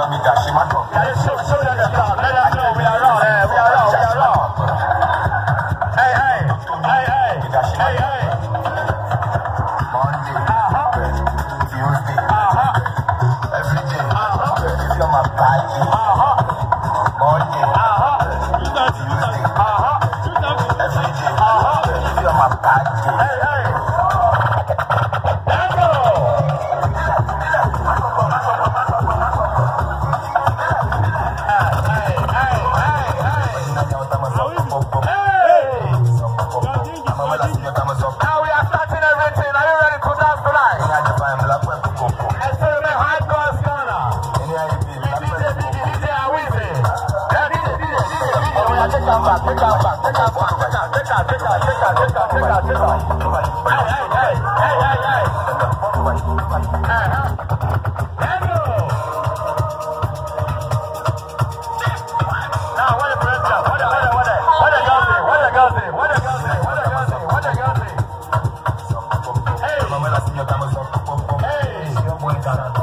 coming Hey, hey. Hey!